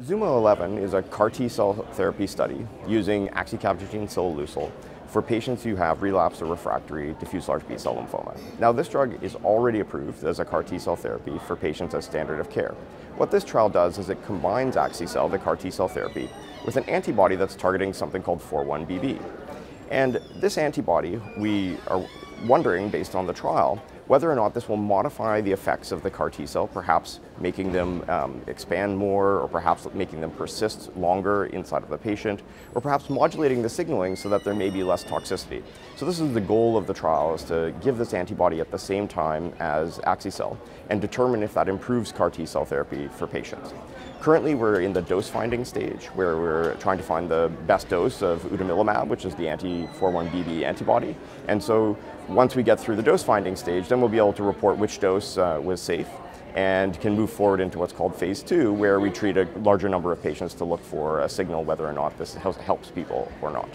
ZUMA-11 is a CAR T cell therapy study using axicabtagene ciloleucel for patients who have relapsed or refractory diffuse large B-cell lymphoma. Now this drug is already approved as a CAR T-cell therapy for patients as standard of care. What this trial does is it combines axi-cel, the CAR T-cell therapy, with an antibody that's targeting something called 4-1BB. And this antibody, we are wondering, based on the trial, whether or not this will modify the effects of the CAR T cell, perhaps making them um, expand more, or perhaps making them persist longer inside of the patient, or perhaps modulating the signaling so that there may be less toxicity. So this is the goal of the trial, is to give this antibody at the same time as Axi-cel and determine if that improves CAR T cell therapy for patients. Currently, we're in the dose finding stage where we're trying to find the best dose of utomilumab, which is the anti-4-1BB antibody. And so once we get through the dose finding stage, then we'll be able to report which dose uh, was safe and can move forward into what's called phase two, where we treat a larger number of patients to look for a signal whether or not this helps people or not.